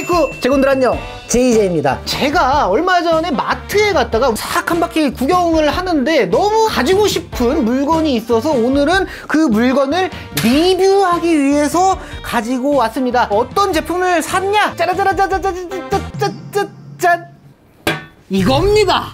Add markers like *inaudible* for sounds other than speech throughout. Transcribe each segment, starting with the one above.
아이쿠 제군들 안녕. JJ입니다. 제가 얼마 전에 마트에 갔다가 싹 한 바퀴 구경을 하는데 너무 가지고 싶은 물건이 있어서 오늘은 그 물건을 리뷰하기 위해서 가지고 왔습니다. 어떤 제품을 샀냐? 짜라짜라짜자자자자자짠 이겁니다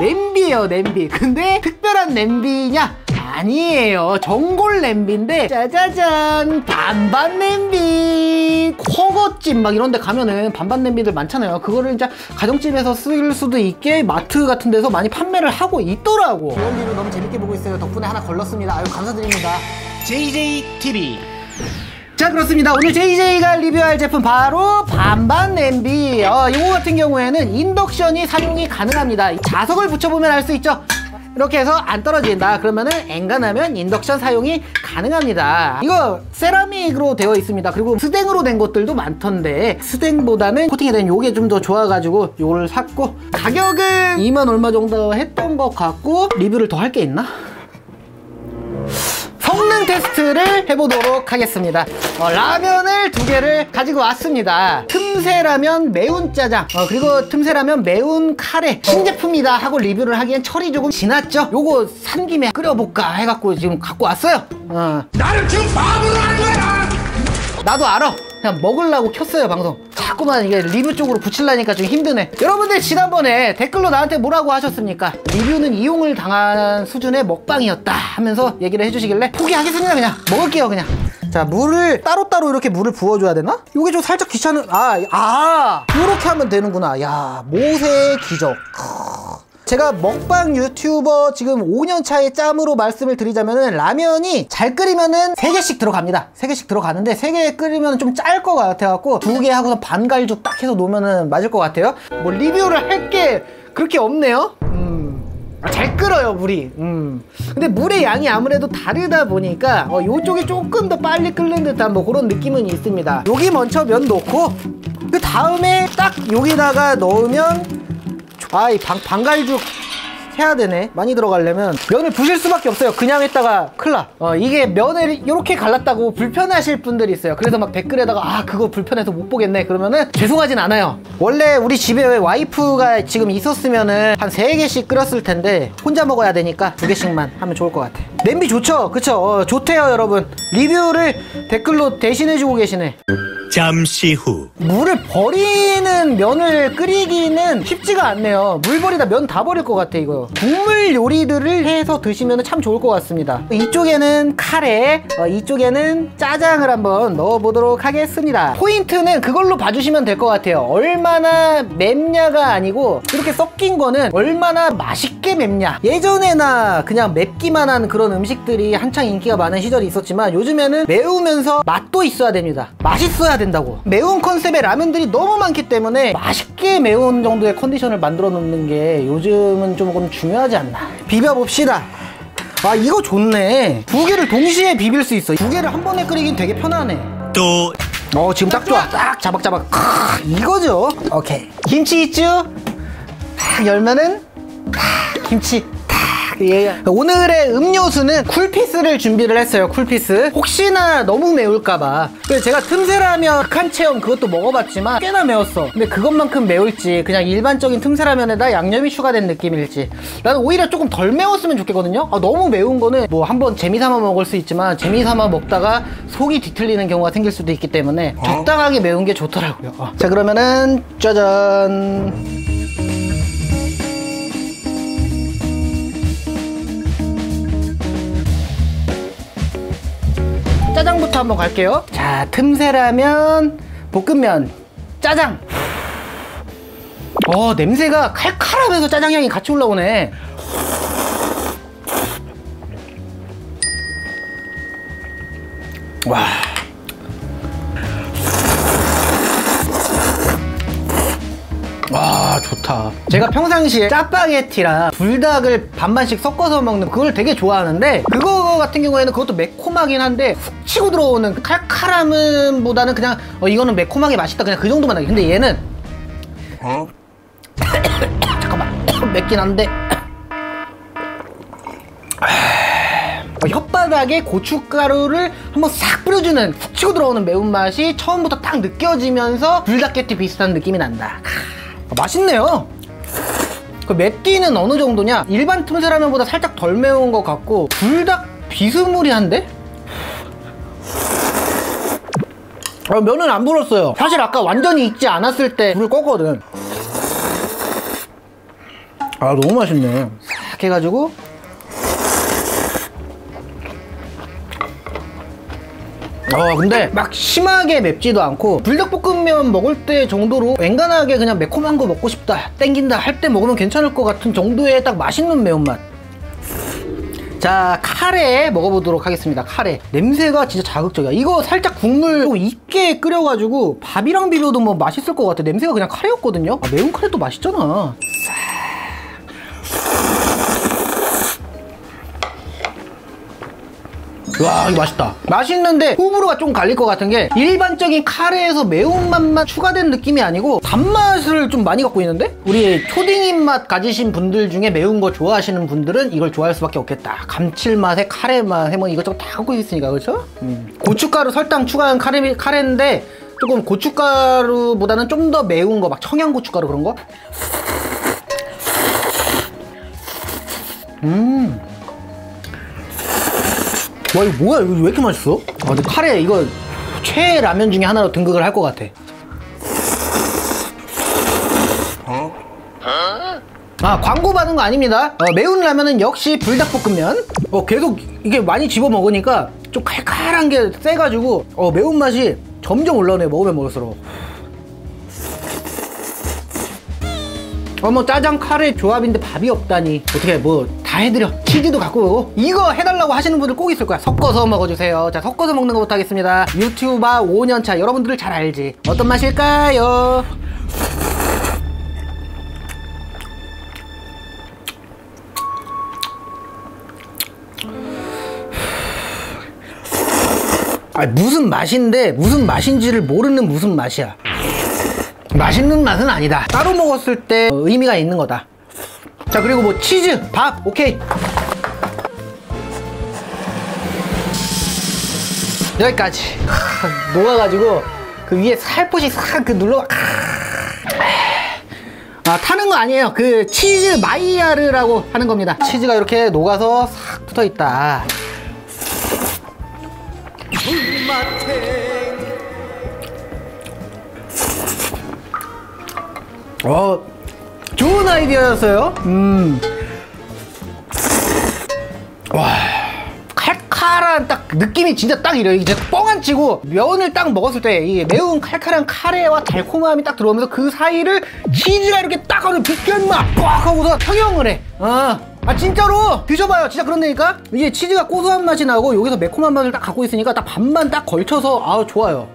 냄비예요 냄비 근데 특별한 냄비냐 아니에요 전골 냄비인데 짜자잔 반반 냄비 훠궈집 막 이런 데 가면은 반반 냄비들 많잖아요. 그거를 이제 가정집에서 쓸 수도 있게 마트 같은 데서 많이 판매를 하고 있더라고. 리뷰 너무 재밌게 보고 있어요. 덕분에 하나 걸렀습니다. 아유 감사드립니다. JJTV 자 그렇습니다. 오늘 JJ가 리뷰할 제품 바로 반반 냄비 어, 이거 같은 경우에는 인덕션이 사용이 가능합니다. 자석을 붙여보면 알 수 있죠 이렇게 해서 안 떨어진다. 그러면은 엔간하면 인덕션 사용이 가능합니다. 이거 세라믹으로 되어 있습니다. 그리고 스댕으로 된 것들도 많던데 스댕보다는 코팅이 된 요게 좀 더 좋아가지고 요걸 샀고 가격은 2만 얼마 정도 했던 것 같고 리뷰를 더 할 게 있나? 성능 테스트를 해보도록 하겠습니다. 어, 라면을 두 개를 가지고 왔습니다. 틈새 라면 매운 짜장. 어, 그리고 틈새 라면 매운 카레. 신제품이다 하고 리뷰를 하기엔 철이 조금 지났죠? 요거 산 김에 끓여볼까 해갖고 지금 갖고 왔어요. 어. 나를 지금 바보로 하는 거야! 나도 알아. 그냥 먹으려고 켰어요 방송 자꾸만 이게 리뷰 쪽으로 붙이려니까 좀 힘드네. 여러분들 지난번에 댓글로 나한테 뭐라고 하셨습니까? 리뷰는 이용을 당한 수준의 먹방이었다 하면서 얘기를 해주시길래 포기하겠습니다 그냥. 먹을게요 그냥. 자 물을 따로따로 이렇게 물을 부어줘야 되나? 이게 좀 살짝 귀찮은 아, 아! 이렇게 하면 되는구나. 야 모세의 기적 제가 먹방 유튜버 지금 5년 차의 짬으로 말씀을 드리자면은 라면이 잘 끓이면은 3개씩 들어갑니다. 3개씩 들어가는데 3개 끓이면 좀 짤 것 같아갖고 2개 하고서 반갈죽 딱 해서 놓으면은 맞을 것 같아요. 뭐 리뷰를 할 게 그렇게 없네요. 음. 아, 잘 끓어요 물이 음. 근데 물의 양이 아무래도 다르다 보니까 어, 요쪽이 조금 더 빨리 끓는 듯한 뭐 그런 느낌은 있습니다 여기 먼저 면 넣고 그 다음에 딱 여기다가 넣으면 아이 방갈죽 해야 되네. 많이 들어가려면 면을 부실 수밖에 없어요. 그냥 했다가 큰일 어, 이게 면을 이렇게 갈랐다고 불편하실 분들이 있어요. 그래서 막 댓글에다가 아 그거 불편해서 못 보겠네. 그러면은 죄송하진 않아요. 원래 우리 집에 와이프가 지금 있었으면은 한 3개씩 끓였을 텐데 혼자 먹어야 되니까 2개씩만 하면 좋을 것 같아 냄비 좋죠? 그쵸? 어, 좋대요 여러분. 리뷰를 댓글로 대신해주고 계시네. 잠시 후. 물을 버리는 면을 끓이기는 쉽지가 않네요. 물 버리다 면 다 버릴 것 같아 이거. 국물 요리들을 해서 드시면 참 좋을 것 같습니다. 이쪽에는 카레 어, 이쪽에는 짜장을 한번 넣어보도록 하겠습니다. 포인트는 그걸로 봐주시면 될 것 같아요. 얼마나 맵냐가 아니고 이렇게 섞인 거는 얼마나 맛있게 맵냐. 예전에나 그냥 맵기만 한 그런 음식들이 한창 인기가 많은 시절이 있었지만 요즘에는 매우면서 맛도 있어야 됩니다. 맛있어야 된다고. 매운 컨셉의 라면들이 너무 많기 때문에 맛있게 매운 정도의 컨디션을 만들어 놓는 게 요즘은 조금 중요하지 않나. 비벼봅시다. 아 이거 좋네. 두 개를 동시에 비빌 수 있어. 두 개를 한 번에 끓이긴 되게 편하네. 또. 어 지금 딱 좋아. 딱 자박자박. 크, 이거죠? 오케이. 김치 있죠 딱 열면은? 딱 김치. 딱 예. 오늘의 음료수는 쿨피스를 준비를 했어요 쿨피스. 혹시나 너무 매울까봐. 제가 틈새라면 극한 체험 그것도 먹어봤지만 꽤나 매웠어. 근데 그것만큼 매울지 그냥 일반적인 틈새라면에다 양념이 추가된 느낌일지. 나는 오히려 조금 덜 매웠으면 좋겠거든요. 아, 너무 매운 거는 뭐 한번 재미삼아 먹을 수 있지만 재미삼아 먹다가 속이 뒤틀리는 경우가 생길 수도 있기 때문에 적당하게 매운 게 좋더라고요. 어. 자 그러면은 짜잔 짜장부터 한번 갈게요. 자 틈새라면 볶음면 짜장. 어 냄새가 칼칼하면서 짜장향이 같이 올라오네 좋다. 제가 평상시에 짜파게티랑 불닭을 반반씩 섞어서 먹는 그걸 되게 좋아하는데 그거 같은 경우에는 그것도 매콤하긴 한데 훅 치고 들어오는 칼칼함은 보다는 그냥 어, 이거는 매콤하게 맛있다. 그냥 그 정도만 하게. 근데 얘는 어? *coughs* 잠깐만. *coughs* 맵긴 한데 *coughs* 어, 혓바닥 혓바닥에 고춧가루를 한번 싹 뿌려주는 훅 치고 들어오는 매운맛이 처음부터 딱 느껴지면서 불닭게티 비슷한 느낌이 난다 아, 맛있네요. 그 맵기는 어느 정도냐? 일반 틈새 라면보다 살짝 덜 매운 것 같고 불닭 비스무리한데? 아, 면은 안 불었어요. 사실 아까 완전히 익지 않았을 때 불을 껐거든. 아 너무 맛있네. 싹 해가지고 어 근데 막 심하게 맵지도 않고 불닭볶음면 먹을 때 정도로 앵간하게 그냥 매콤한 거 먹고 싶다 땡긴다 할 때 먹으면 괜찮을 것 같은 정도의 딱 맛있는 매운맛. 자 카레 먹어보도록 하겠습니다 카레. 냄새가 진짜 자극적이야. 이거 살짝 국물 좀 있게 끓여가지고 밥이랑 비벼도 뭐 맛있을 것 같아. 냄새가 그냥 카레였거든요? 아, 매운 카레도 맛있잖아 와 이거 맛있다. 맛있는데 호불호가 좀 갈릴 것 같은 게 일반적인 카레에서 매운맛만 추가된 느낌이 아니고 단맛을 좀 많이 갖고 있는데? 우리 초딩 입맛 가지신 분들 중에 매운 거 좋아하시는 분들은 이걸 좋아할 수밖에 없겠다. 감칠맛에 카레맛에 뭐 이것저것 다 갖고 있으니까 그렇죠? 음. 고춧가루 설탕 추가한 카레, 카레인데 조금 고춧가루보다는 좀 더 매운 거 막 청양고춧가루 그런 거 와 이거 뭐야? 이거 왜 이렇게 맛있어? 아 근데 카레 이거 최애 라면 중에 하나로 등극을 할 것 같아. 아 광고 받은 거 아닙니다. 어, 매운 라면은 역시 불닭볶음면. 어, 계속 이게 많이 집어 먹으니까 좀 칼칼한 게 세가지고 어, 매운맛이 점점 올라오네요 먹으면 먹을수록. 어머 짜장 카레 조합인데 밥이 없다니. 어떻게 뭐 다 해드려. 치즈도 갖고 이거 해달라고 하시는 분들 꼭 있을 거야. 섞어서 먹어주세요. 자 섞어서 먹는 것부터 하겠습니다. 유튜버 5년차. 여러분들 잘 알지. 어떤 맛일까요? 아 무슨 맛인데 무슨 맛인지를 모르는 무슨 맛이야. 맛있는 맛은 아니다. 따로 먹었을 때 어, 의미가 있는 거다 자 그리고 뭐 치즈 밥 오케이. 여기까지. 하, 녹아가지고 그 위에 살포시 싹 그 눌러. 아 타는 거 아니에요. 그 치즈 마이야르라고 하는 겁니다. 치즈가 이렇게 녹아서 싹 붙어 있다. 어, 좋은 아이디어였어요. 음. 와, 칼칼한 딱 느낌이 진짜 딱 이래요. 이제 뻥 안 치고 면을 딱 먹었을 때 이 매운 칼칼한 카레와 달콤함이 딱 들어오면서 그 사이를 치즈가 이렇게 딱 하는 비껴 막꽉 하고서 평형을 해. 어. 아 진짜로 드셔봐요 진짜 그런다니까 이게 치즈가 고소한 맛이 나고 여기서 매콤한 맛을 딱 갖고 있으니까 딱 반만 딱 걸쳐서 아우 좋아요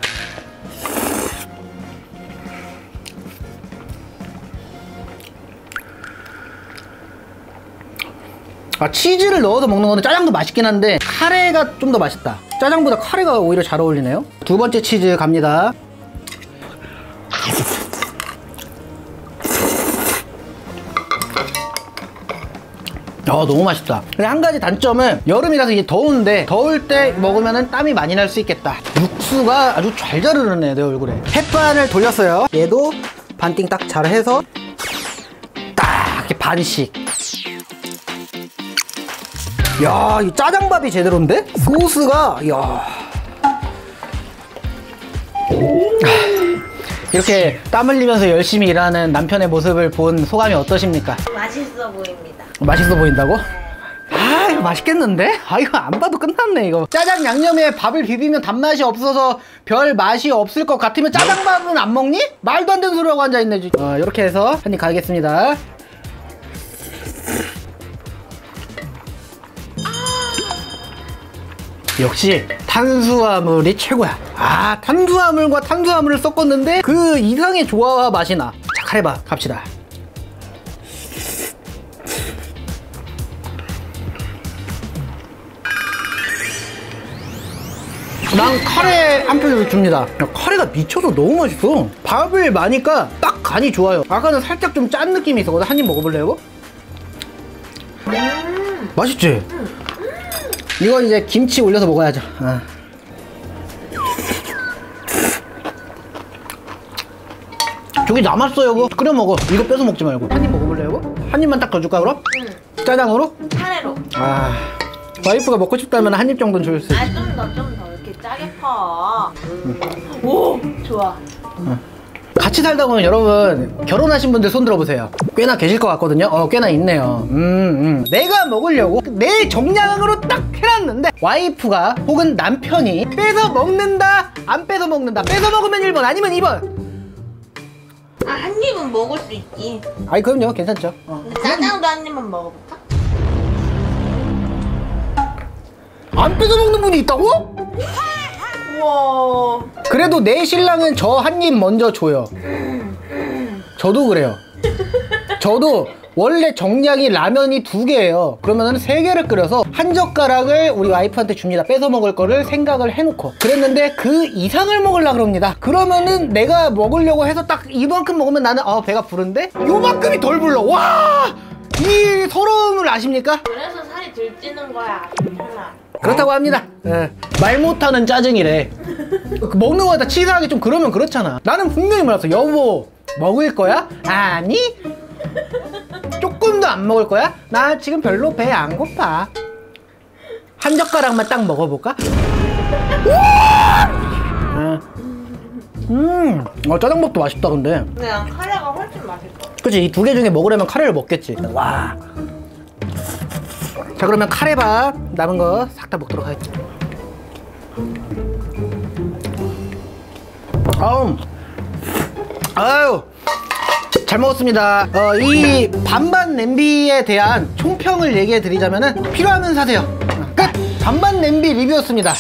아 치즈를 넣어서 먹는 거는 짜장도 맛있긴 한데 카레가 좀 더 맛있다. 짜장보다 카레가 오히려 잘 어울리네요. 두 번째 치즈 갑니다. 아 너무 맛있다. 근데 한 가지 단점은 여름이라서 이게 더운데 더울 때 먹으면 땀이 많이 날 수 있겠다. 육수가 아주 잘 자르르네 내 얼굴에. 햇반을 돌렸어요. 얘도 반띵 딱 잘해서 딱 이렇게 반씩 야, 이 짜장밥이 제대로인데? 소스가, 야. 이렇게 땀 흘리면서 열심히 일하는 남편의 모습을 본 소감이 어떠십니까? 맛있어 보입니다. 맛있어 보인다고? 아, 이거 맛있겠는데? 아, 이거 안 봐도 끝났네, 이거. 짜장 양념에 밥을 비비면 단맛이 없어서 별 맛이 없을 것 같으면 짜장밥은 안 먹니? 말도 안 되는 소리하고 앉아있네. 어, 이렇게 해서 한 입 가겠습니다. 역시 탄수화물이 최고야. 아 탄수화물과 탄수화물을 섞었는데 그 이상의 조화와 맛이 나. 자 카레밥 갑시다. 난 카레 한 표 줍니다. 야, 카레가 미쳐서 너무 맛있어. 밥을 마니까 딱 간이 좋아요. 아까는 살짝 좀 짠 느낌이 있었거든. 한 입 먹어볼래요? 맛있지? 이건 이제 김치 올려서 먹어야죠. 아. 저기 남았어요, 이거. 끓여 먹어. 이거 뺏어 먹지 말고. 한 입 먹어볼래요? 한 입만 딱더 줄까, 그럼? 응. 짜장으로? 카레로. 아. 와이프가 먹고 싶다면 한 입 정도는 줄 수 있어. 아, 좀 더, 좀 더. 이렇게 짜게 퍼. 오, 좋아. 같이 살다 보면 여러분 결혼하신 분들 손 들어보세요. 꽤나 계실 것 같거든요. 어, 꽤나 있네요. 음, 음. 내가 먹으려고 내 정량으로 딱 해놨는데 와이프가 혹은 남편이 뺏어 먹는다, 안 뺏어 먹는다. 뺏어 먹으면 1번 아니면 2번. 아, 한 입은 먹을 수 있지. 아이 그럼요, 괜찮죠. 어. 근데 짜장도 한 입만 먹어볼까? 안 뺏어 먹는 분이 있다고? 우와. 그래도 내 신랑은 저 한 입 먼저 줘요. 저도 그래요. 저도 원래 정량이 라면이 두 개예요. 그러면은 세 개를 끓여서 한 젓가락을 우리 와이프한테 줍니다. 뺏어 먹을 거를 생각을 해놓고. 그랬는데 그 이상을 먹으려 그럽니다. 그러면은 내가 먹으려고 해서 딱 이만큼 먹으면 나는 아 배가 부른데 요만큼이 덜 불러. 와! 이 서러움을 아십니까? 그래서 살이 들찌는 거야. 괜찮아. 그렇다고 합니다. 예. 말 못하는 짜증이래. 그 먹는 거에다 치사하게 좀 그러면 그렇잖아. 나는 분명히 말했어. 여보, 먹을 거야? 아니. 조금도 안 먹을 거야? 나 지금 별로 배 안 고파. 한 젓가락만 딱 먹어볼까? 예. 음, 어, 짜장밥도 맛있다, 근데. 근데 난 카레가 훨씬 맛있어. 그치, 이 두 개 중에 먹으려면 카레를 먹겠지. 와. 자, 그러면 카레밥 남은 거 싹 다 먹도록 하겠습니다. 아우, 아유, 잘 먹었습니다. 어, 이 반반 냄비에 대한 총평을 얘기해 드리자면 은 필요하면 사세요. 끝! 반반 냄비 리뷰였습니다.